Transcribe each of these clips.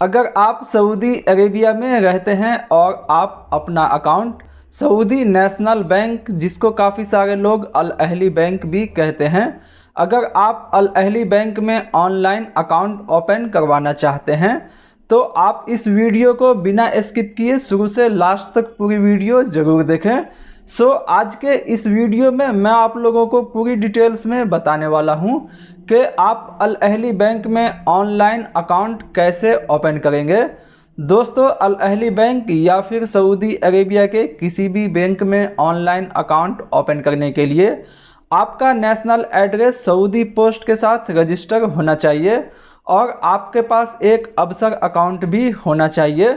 अगर आप Saudi Arabia में रहते हैं और आप अपना अकाउंट सऊदी नेशनल बैंक, जिसको काफ़ी सारे लोग अल अहली बैंक भी कहते हैं, अगर आप अल अहली बैंक में ऑनलाइन अकाउंट ओपन करवाना चाहते हैं तो आप इस वीडियो को बिना स्किप किए शुरू से लास्ट तक पूरी वीडियो ज़रूर देखें। सो so, आज के इस वीडियो में मैं आप लोगों को पूरी डिटेल्स में बताने वाला हूँ कि आप अल अहली बैंक में ऑनलाइन अकाउंट कैसे ओपन करेंगे। दोस्तों अल अहली बैंक या फिर सऊदी अरेबिया के किसी भी बैंक में ऑनलाइन अकाउंट ओपन करने के लिए आपका नेशनल एड्रेस सऊदी पोस्ट के साथ रजिस्टर होना चाहिए और आपके पास एक अवसर अकाउंट भी होना चाहिए।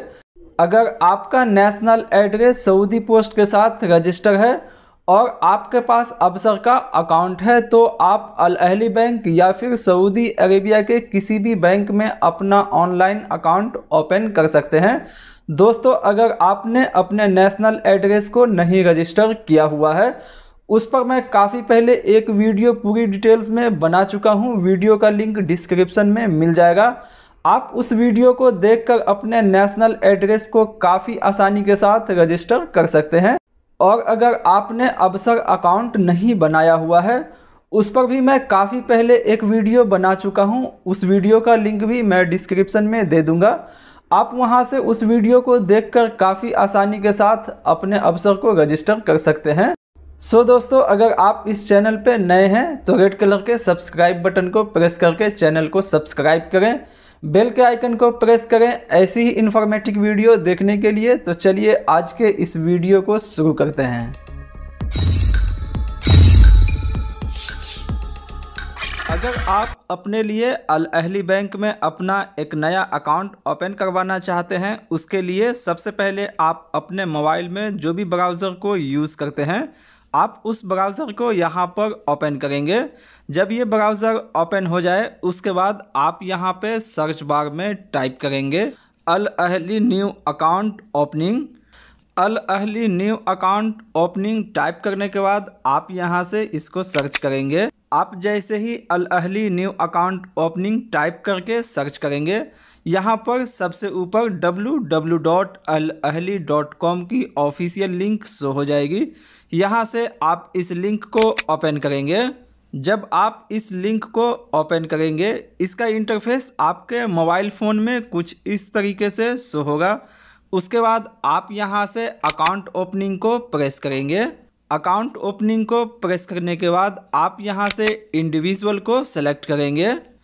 अगर आपका नेशनल एड्रेस सऊदी पोस्ट के साथ रजिस्टर है और आपके पास अवसर का अकाउंट है तो आप अल अहली बैंक या फिर सऊदी अरेबिया के किसी भी बैंक में अपना ऑनलाइन अकाउंट ओपन कर सकते हैं। दोस्तों, अगर आपने अपने नेशनल एड्रेस को नहीं रजिस्टर किया हुआ है, उस पर मैं काफ़ी पहले एक वीडियो पूरी डिटेल्स में बना चुका हूँ। वीडियो का लिंक डिस्क्रिप्शन में मिल जाएगा। आप उस वीडियो को देखकर अपने नेशनल एड्रेस को काफ़ी आसानी के साथ रजिस्टर कर सकते हैं। और अगर आपने अवसर अकाउंट नहीं बनाया हुआ है, उस पर भी मैं काफ़ी पहले एक वीडियो बना चुका हूँ। उस वीडियो का लिंक भी मैं डिस्क्रिप्शन में दे दूँगा। आप वहाँ से उस वीडियो को देखकर काफ़ी आसानी के साथ अपने अवसर को रजिस्टर कर सकते हैं। सो दोस्तों, अगर आप इस चैनल पर नए हैं तो रेड कलर के सब्सक्राइब बटन को प्रेस करके चैनल को सब्सक्राइब करें। बेल के आइकन को प्रेस करें ऐसी ही इन्फॉर्मेटिव वीडियो देखने के लिए। तो चलिए आज के इस वीडियो को शुरू करते हैं। अगर आप अपने लिए अल अहली बैंक में अपना एक नया अकाउंट ओपन करवाना चाहते हैं, उसके लिए सबसे पहले आप अपने मोबाइल में जो भी ब्राउज़र को यूज़ करते हैं आप उस ब्राउज़र को यहाँ पर ओपन करेंगे। जब ये ब्राउज़र ओपन हो जाए, उसके बाद आप यहाँ पे सर्च बार में टाइप करेंगे। Al Ahli new account opening Al Ahli new account opening type करने के बाद आप यहाँ से इसको सर्च करेंगे। आप जैसे ही Al Ahli new account opening type करके सर्च करेंगे यहाँ पर सबसे ऊपर कॉम की ऑफिशियल लिंक शो हो जाएगी। यहाँ से आप इस लिंक को ओपन करेंगे। जब आप इस लिंक को ओपन करेंगे, इसका इंटरफेस आपके मोबाइल फ़ोन में कुछ इस तरीके से शो होगा। उसके बाद आप यहाँ से अकाउंट ओपनिंग को प्रेस करेंगे। अकाउंट ओपनिंग को प्रेस करने के बाद आप यहाँ से इंडिविजुअल को सेलेक्ट करेंगे।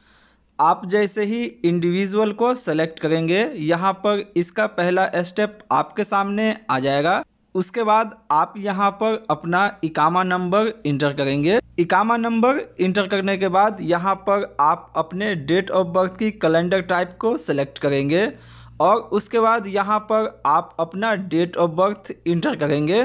आप जैसे ही इंडिविजुअल को सेलेक्ट करेंगे, यहाँ पर इसका पहला स्टेप आपके सामने आ जाएगा। उसके बाद आप यहाँ पर अपना इकामा नंबर इंटर करेंगे। इकामा नंबर इंटर करने के बाद यहाँ पर आप अपने डेट ऑफ़ बर्थ की कैलेंडर टाइप को सेलेक्ट करेंगे और उसके बाद यहाँ पर आप अपना डेट ऑफ़ बर्थ इंटर करेंगे।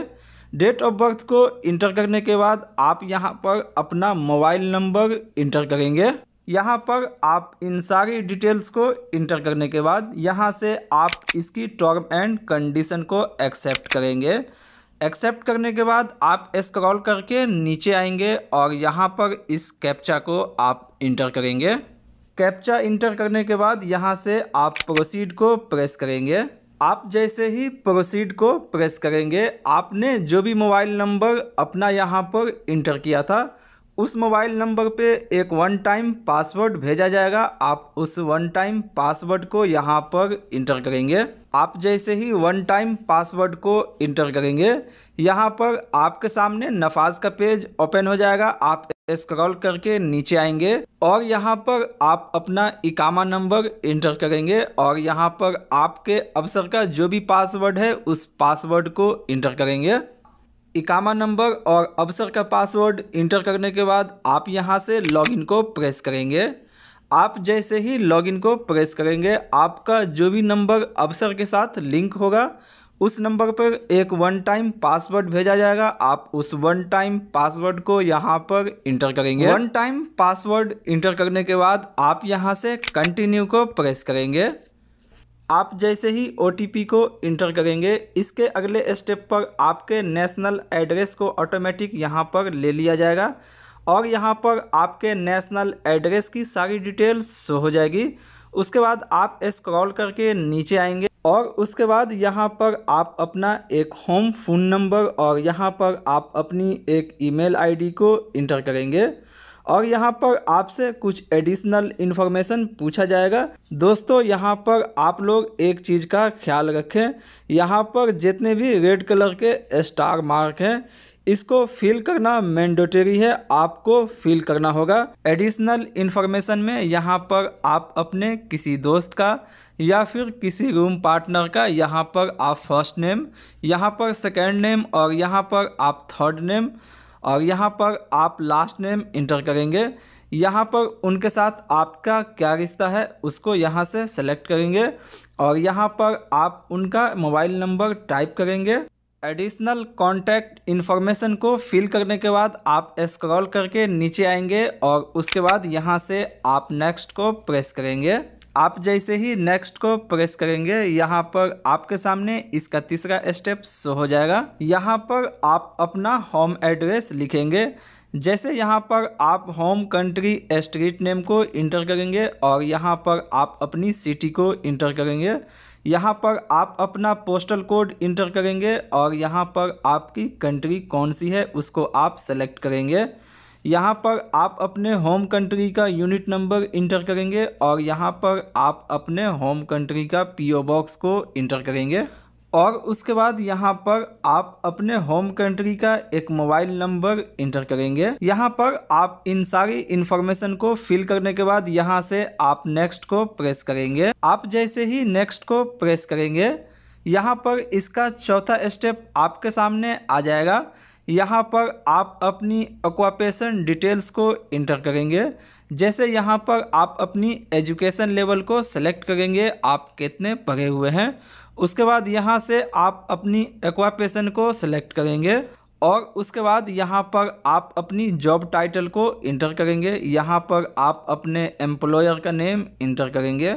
डेट ऑफ़ बर्थ को इंटर करने के बाद आप यहाँ पर अपना मोबाइल नंबर इंटर करेंगे। यहाँ पर आप इन सारी डिटेल्स को इंटर करने के बाद यहाँ से आप इसकी टर्म एंड कंडीशन को एक्सेप्ट करेंगे। एक्सेप्ट करने के बाद आप स्क्रॉल करके नीचे आएँगे और यहाँ पर इस कैप्चा को आप इंटर करेंगे। कैप्चा इंटर करने के बाद यहाँ से आप प्रोसीड को प्रेस करेंगे। आप जैसे ही प्रोसीड को प्रेस करेंगे, आपने जो भी मोबाइल नंबर अपना यहाँ पर इंटर किया था उस मोबाइल नंबर पे एक वन टाइम पासवर्ड भेजा जाएगा। आप उस वन टाइम पासवर्ड को यहाँ पर इंटर करेंगे। आप जैसे ही वन टाइम पासवर्ड को इंटर करेंगे, यहाँ पर आपके सामने नफाज का पेज ओपन हो जाएगा। आप स्क्रॉल करके नीचे आएँगे और यहाँ पर आप अपना इकामा नंबर इंटर करेंगे और यहाँ पर आपके अवसर का जो भी पासवर्ड है, उस पासवर्ड को इंटर करेंगे। इकामा नंबर और अवसर का पासवर्ड इंटर करने के बाद आप यहाँ से लॉगिन को प्रेस करेंगे। आप जैसे ही लॉगिन को प्रेस करेंगे, आपका जो भी नंबर अवसर के साथ लिंक होगा, उस नंबर पर एक वन टाइम पासवर्ड भेजा जाएगा। आप उस वन टाइम पासवर्ड को यहाँ पर इंटर करेंगे। वन टाइम पासवर्ड इंटर करने के बाद आप यहाँ से कंटिन्यू को प्रेस करेंगे। आप जैसे ही ओटीपी को इंटर करेंगे, इसके अगले स्टेप पर आपके नेशनल एड्रेस को ऑटोमेटिक यहाँ पर ले लिया जाएगा और यहाँ पर आपके नेशनल एड्रेस की सारी डिटेल्स शो हो जाएगी। उसके बाद आप स्क्रॉल करके नीचे आएँगे और उसके बाद यहाँ पर आप अपना एक होम फ़ोन नंबर और यहाँ पर आप अपनी एक ईमेल आईडी को इंटर करेंगे। और यहाँ पर आपसे कुछ एडिशनल इन्फॉर्मेशन पूछा जाएगा। दोस्तों, यहाँ पर आप लोग एक चीज़ का ख्याल रखें। यहाँ पर जितने भी रेड कलर के स्टार मार्क हैं, इसको फिल करना मैंडेटरी है। आपको फिल करना होगा। एडिशनल इन्फॉर्मेशन में यहाँ पर आप अपने किसी दोस्त का या फिर किसी रूम पार्टनर का यहाँ पर आप फ़र्स्ट नेम यहाँ पर सेकेंड नेम और यहाँ पर आप थर्ड नेम और यहाँ पर आप लास्ट नेम इंटर करेंगे। यहाँ पर उनके साथ आपका क्या रिश्ता है, उसको यहाँ से सेलेक्ट करेंगे। और यहाँ पर आप उनका मोबाइल नंबर टाइप करेंगे। एडिशनल कॉन्टैक्ट इन्फॉर्मेशन को फिल करने के बाद आप स्क्रॉल करके नीचे आएँगे और उसके बाद यहाँ से आप नेक्स्ट को प्रेस करेंगे। आप जैसे ही नेक्स्ट को प्रेस करेंगे, यहाँ पर आपके सामने इसका तीसरा स्टेप शो हो जाएगा। यहाँ पर आप अपना होम एड्रेस लिखेंगे। जैसे यहाँ पर आप होम कंट्री स्ट्रीट नेम को इंटर करेंगे और यहाँ पर आप अपनी सिटी को इंटर करेंगे। यहाँ पर आप अपना पोस्टल कोड इंटर करेंगे और यहाँ पर आपकी कंट्री कौन सी है, उसको आप सेलेक्ट करेंगे। यहाँ पर आप अपने होम कंट्री का यूनिट नंबर इंटर करेंगे और यहाँ पर आप अपने होम कंट्री का पीओ बॉक्स को इंटर करेंगे। और उसके बाद यहाँ पर आप अपने होम कंट्री का एक मोबाइल नंबर इंटर करेंगे। यहाँ पर आप इन सारी इन्फॉर्मेशन को फिल करने के बाद यहाँ से आप नेक्स्ट को प्रेस करेंगे। आप जैसे ही नेक्स्ट को प्रेस करेंगे, यहाँ पर इसका चौथा स्टेप आपके सामने आ जाएगा। यहाँ पर आप अपनी ऑक्यूपेशन डिटेल्स को इंटर करेंगे। जैसे यहाँ पर आप अपनी एजुकेशन लेवल को सेलेक्ट करेंगे, आप कितने पढ़े हुए हैं। उसके बाद यहाँ से आप अपनी एक्वापेशन को सेलेक्ट करेंगे और उसके बाद यहाँ पर आप अपनी जॉब टाइटल को इंटर करेंगे। यहाँ पर आप अपने एम्प्लॉयर का नेम इंटर करेंगे।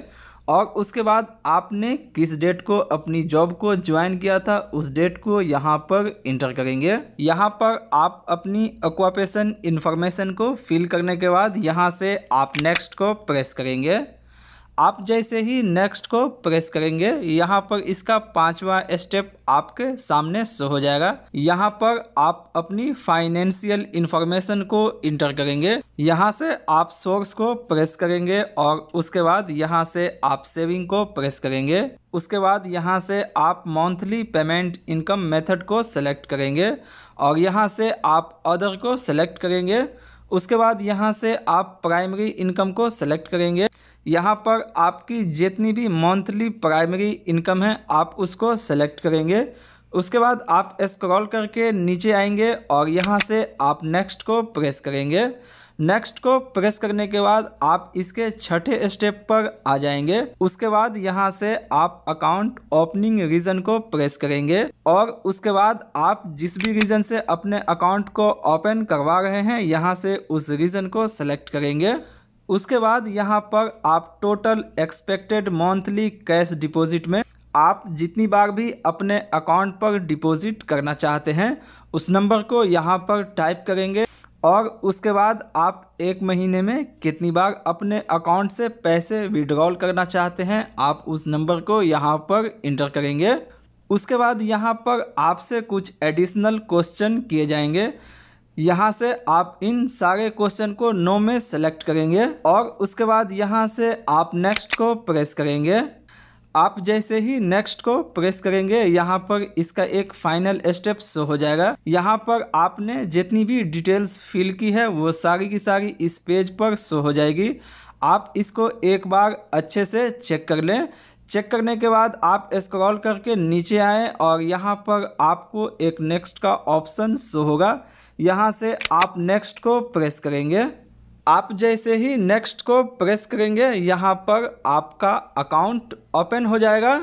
और उसके बाद आपने किस डेट को अपनी जॉब को ज्वाइन किया था, उस डेट को यहाँ पर इंटर करेंगे। यहाँ पर आप अपनी अक्वापेशन इन्फॉर्मेशन को फिल करने के बाद यहाँ से आप नेक्स्ट को प्रेस करेंगे। आप जैसे ही नेक्स्ट को प्रेस करेंगे, यहाँ पर इसका पांचवा स्टेप आपके सामने शो हो जाएगा। यहाँ पर आप अपनी फाइनेंशियल इंफॉर्मेशन को इंटर करेंगे। यहाँ से आप सोर्स को प्रेस करेंगे और उसके बाद यहाँ से आप सेविंग को प्रेस करेंगे। उसके बाद यहाँ से आप मंथली पेमेंट इनकम मेथड को सेलेक्ट करेंगे और यहाँ से आप अदर को सेलेक्ट करेंगे। उसके बाद यहाँ से आप प्राइमरी इनकम को सेलेक्ट करेंगे। यहाँ पर आपकी जितनी भी मंथली प्राइमरी इनकम है, आप उसको सेलेक्ट करेंगे। उसके बाद आप स्क्रॉल करके नीचे आएँगे और यहाँ से आप नेक्स्ट को प्रेस करेंगे। नेक्स्ट को प्रेस करने के बाद आप इसके छठे स्टेप पर आ जाएँगे। उसके बाद यहाँ से आप अकाउंट ओपनिंग रीजन को प्रेस करेंगे और उसके बाद आप जिस भी रीजन से अपने अकाउंट को ओपन करवा रहे हैं, यहाँ से उस रीजन को सेलेक्ट करेंगे। उसके बाद यहाँ पर आप total expected monthly cash deposit में आप जितनी बार भी अपने अकाउंट पर डिपॉजिट करना चाहते हैं, उस नंबर को यहाँ पर टाइप करेंगे और उसके बाद आप एक महीने में कितनी बार अपने अकाउंट से पैसे विड्रॉल करना चाहते हैं, आप उस नंबर को यहाँ पर इंटर करेंगे। उसके बाद यहाँ पर आपसे कुछ एडिशनल क्वेश्चन किए जाएँगे। यहाँ से आप इन सारे क्वेश्चन को नो में सेलेक्ट करेंगे और उसके बाद यहाँ से आप नेक्स्ट को प्रेस करेंगे। आप जैसे ही नेक्स्ट को प्रेस करेंगे, यहाँ पर इसका एक फाइनल स्टेप शो हो जाएगा। यहाँ पर आपने जितनी भी डिटेल्स फिल की है, वो सारी की सारी इस पेज पर शो हो जाएगी। आप इसको एक बार अच्छे से चेक कर लें। चेक करने के बाद आप स्क्रॉल करके नीचे आए और यहाँ पर आपको एक नेक्स्ट का ऑप्शन शो होगा। यहाँ से आप नेक्स्ट को प्रेस करेंगे। आप जैसे ही नेक्स्ट को प्रेस करेंगे, यहाँ पर आपका अकाउंट ओपन हो जाएगा।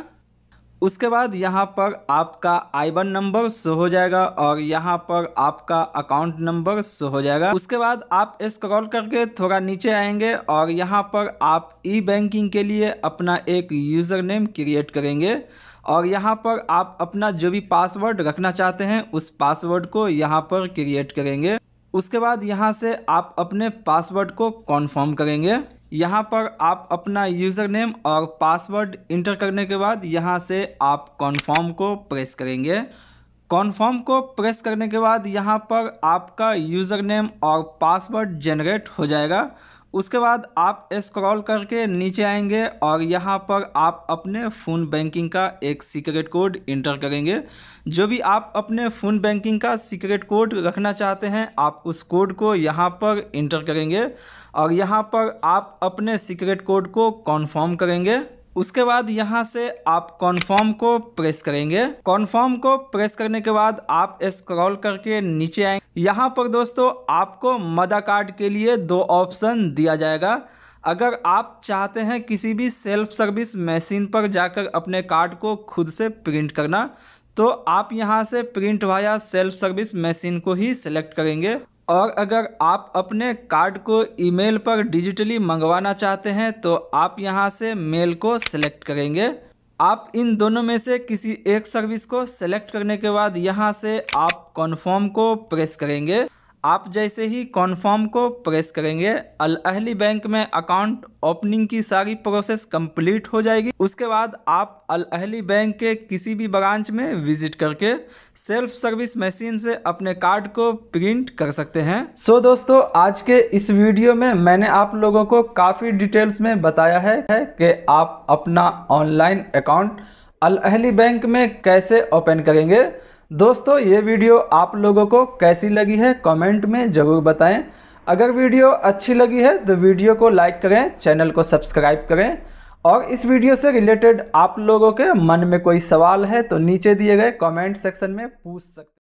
उसके बाद यहाँ पर आपका आई वन नंबर शो हो जाएगा और यहाँ पर आपका अकाउंट नंबर शो हो जाएगा। उसके बाद आप स्क्रॉल करके थोड़ा नीचे आएँगे और यहाँ पर आप ई बैंकिंग के लिए अपना एक यूज़र नेम क्रिएट करेंगे और यहाँ पर आप अपना जो भी पासवर्ड रखना चाहते हैं, उस पासवर्ड को यहाँ पर क्रिएट करेंगे। उसके बाद यहाँ से आप अपने पासवर्ड को कॉन्फर्म करेंगे। यहाँ पर आप अपना यूज़र नेम और पासवर्ड इंटर करने के बाद यहाँ से आप कॉन्फर्म को प्रेस करेंगे। कॉन्फर्म को प्रेस करने के बाद यहाँ पर आपका यूज़र नेम और पासवर्ड जनरेट हो जाएगा। उसके बाद आप स्क्रॉल करके नीचे आएँगे और यहाँ पर आप अपने फ़ोन बैंकिंग का एक सीक्रेट कोड इंटर करेंगे। जो भी आप अपने फ़ोन बैंकिंग का सीक्रेट कोड रखना चाहते हैं, आप उस कोड को यहाँ पर इंटर करेंगे और यहाँ पर आप अपने सीक्रेट कोड को कॉन्फर्म करेंगे। उसके बाद यहाँ से आप कॉन्फर्म को प्रेस करेंगे। कॉन्फर्म को प्रेस करने के बाद आप स्क्रॉल करके नीचे आएँगे यहाँ पर दोस्तों, आपको मदा कार्ड के लिए दो ऑप्शन दिया जाएगा। अगर आप चाहते हैं किसी भी सेल्फ सर्विस मशीन पर जाकर अपने कार्ड को खुद से प्रिंट करना तो आप यहाँ से print via self service machine को ही सिलेक्ट करेंगे। और अगर आप अपने कार्ड को ईमेल पर डिजिटली मंगवाना चाहते हैं तो आप यहाँ से मेल को सिलेक्ट करेंगे। आप इन दोनों में से किसी एक सर्विस को सेलेक्ट करने के बाद यहाँ से आप कन्फर्म को प्रेस करेंगे। आप जैसे ही कॉन्फर्म को प्रेस करेंगे अल अहली बैंक में अकाउंट ओपनिंग की सारी प्रोसेस कंप्लीट हो जाएगी। उसके बाद आप अल अहली बैंक के किसी भी ब्रांच में विज़िट करके सेल्फ सर्विस मशीन से अपने कार्ड को प्रिंट कर सकते हैं। सो so, दोस्तों आज के इस वीडियो में मैंने आप लोगों को काफ़ी डिटेल्स में बताया है, है कि आप अपना online account Al Ahli bank में कैसे ओपन करेंगे। दोस्तों, ये वीडियो आप लोगों को कैसी लगी है, कमेंट में ज़रूर बताएँ। अगर वीडियो अच्छी लगी है तो वीडियो को लाइक करें, चैनल को सब्सक्राइब करें। और इस वीडियो से रिलेटेड आप लोगों के मन में कोई सवाल है तो नीचे दिए गए कमेंट सेक्शन में पूछ सकते